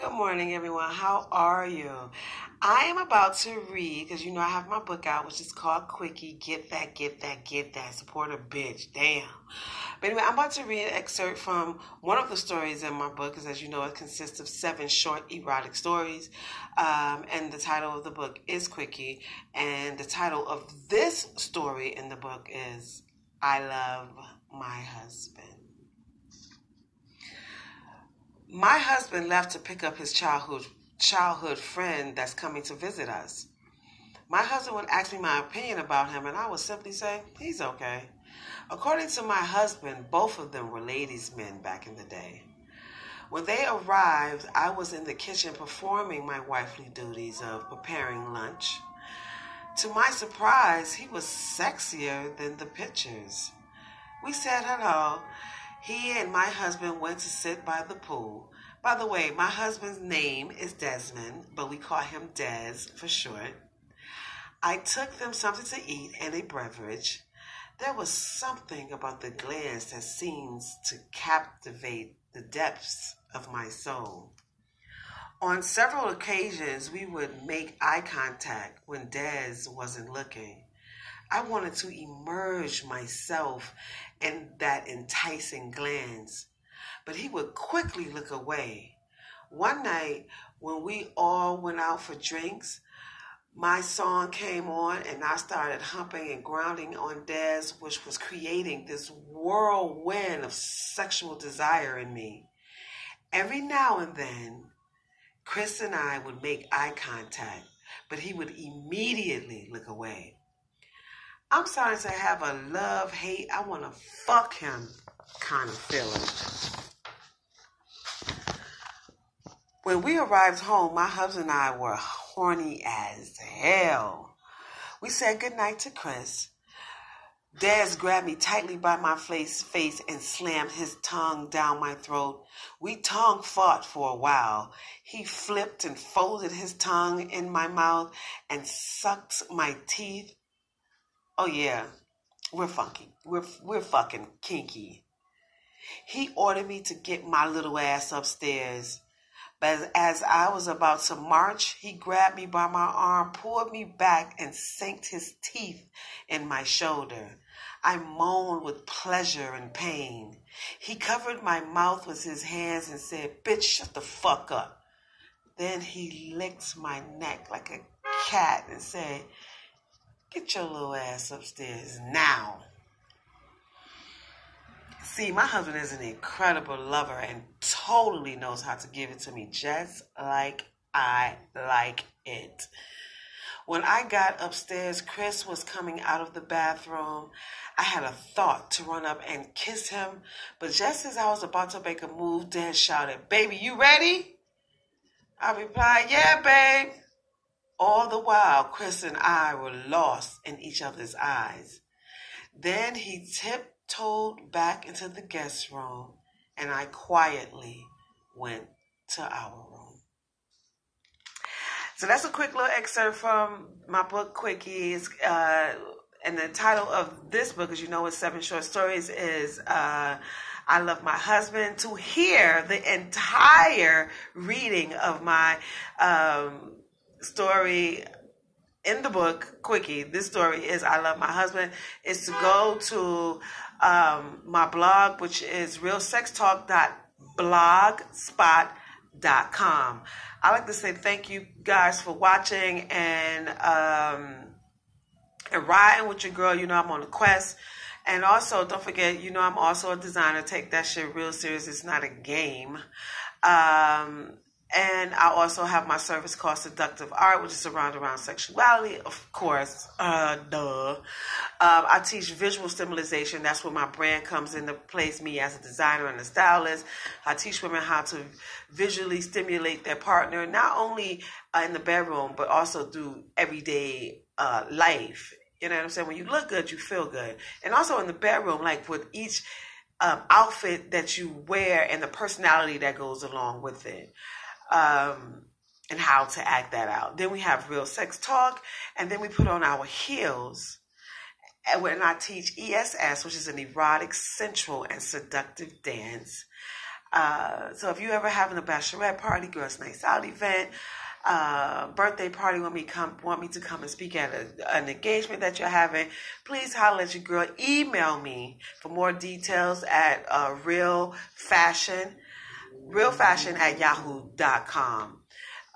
Good morning, everyone. How are you? I am about to read because you know I have my book out, which is called Quickie. Get that, get that, get that. Support a bitch. Damn. But anyway, I'm about to read an excerpt from one of the stories in my book, because as you know, it consists of seven short erotic stories. Um, and the title of the book is Quickie. And the title of this story in the book is I Love My Husband. My husband left to pick up his childhood childhood friend that's coming to visit us. My husband would ask me my opinion about him, and I would simply say, he's okay. According to my husband, both of them were ladies' men back in the day. When they arrived, I was in the kitchen performing my wifely duties of preparing lunch. To my surprise, he was sexier than the pictures. We said hello, he and my husband went to sit by the pool. By the way, my husband's name is Desmond, but we call him Des for short. I took them something to eat and a beverage. There was something about the glance that seems to captivate the depths of my soul. On several occasions, we would make eye contact when Des wasn't looking. I wanted to immerse myself in that enticing glance, but he would quickly look away. One night, when we all went out for drinks, my song came on and I started humping and grounding on Des, which was creating this whirlwind of sexual desire in me. Every now and then, Chris and I would make eye contact, but he would immediately look away. I'm starting to have a love hate, I want to fuck him kind of feeling. When we arrived home, my husband and I were horny as hell. We said goodnight to Chris. Des grabbed me tightly by my face, face and slammed his tongue down my throat. We tongue fought for a while. He flipped and folded his tongue in my mouth and sucked my teeth Oh yeah, we're funky. We're we're fucking kinky. He ordered me to get my little ass upstairs. But as I was about to march, he grabbed me by my arm, pulled me back, and sank his teeth in my shoulder. I moaned with pleasure and pain. He covered my mouth with his hands and said, Bitch, shut the fuck up. Then he licked my neck like a cat and said, Get your little ass upstairs now. See, my husband is an incredible lover and totally knows how to give it to me just like I like it. When I got upstairs, Chris was coming out of the bathroom. I had a thought to run up and kiss him, but just as I was about to make a move, Dan shouted, Baby, you ready? I replied, Yeah, babe. All the while, Chris and I were lost in each other's eyes. Then he tiptoed back into the guest room, and I quietly went to our room. So that's a quick little excerpt from my book, Quickies. Uh, and the title of this book, as you know, is Seven Short Stories, is uh, I Love My Husband. To hear the entire reading of my um, story in the book, Quickie, this story is I Love My Husband, is to go to um, my blog, which is realsextalk.blogspot.com. I like to say thank you guys for watching and um, and riding with your girl. You know, I'm on a quest. And also, don't forget, you know, I'm also a designer. Take that shit real serious. It's not a game. Um, and I also have my service called Seductive Art, which is around around sexuality, of course. Uh, duh. Um, I teach visual stimulation. That's where my brand comes into place. Me as a designer and a stylist, I teach women how to visually stimulate their partner, not only uh, in the bedroom but also through everyday uh, life. You know what I'm saying? When you look good, you feel good, and also in the bedroom, like with each um, outfit that you wear and the personality that goes along with it um, and how to act that out. Then we have real sex talk, and then we put on our heels. And when I teach ESS, which is an erotic, sensual, and seductive dance, Uh, so if you ever having a bachelorette party, girls' night out event, uh, birthday party, want me come want me to come and speak at a, an engagement that you're having, please holler at your girl. Email me for more details at uh, real fashion, real fashion at yahoo.com.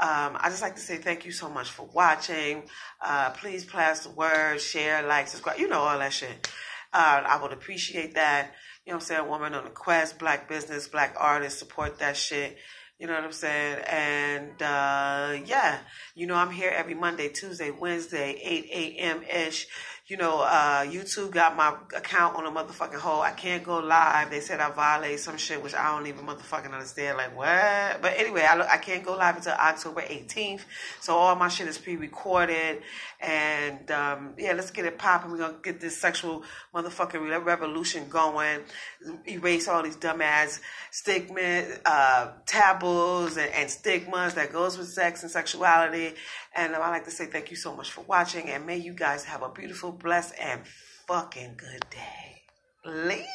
Um, I just like to say thank you so much for watching. Uh, please pass the word, share, like, subscribe. You know all that shit. Uh, I would appreciate that. You know what I'm saying? Woman on the quest, black business, black artists, support that shit. You know what I'm saying? And uh, yeah, you know, I'm here every Monday, Tuesday, Wednesday, 8 a.m. ish. You know, uh, YouTube got my account on a motherfucking hold. I can't go live. They said I violate some shit, which I don't even motherfucking understand. Like, what? But anyway, I, I can't go live until October 18th. So all my shit is pre recorded. And um, yeah, let's get it popping. We're going to get this sexual motherfucking revolution going. Erase all these dumbass stigma, uh, taboos, and, and stigmas that goes with sex and sexuality. And I'd like to say thank you so much for watching, and may you guys have a beautiful, blessed, and fucking good day. Leave.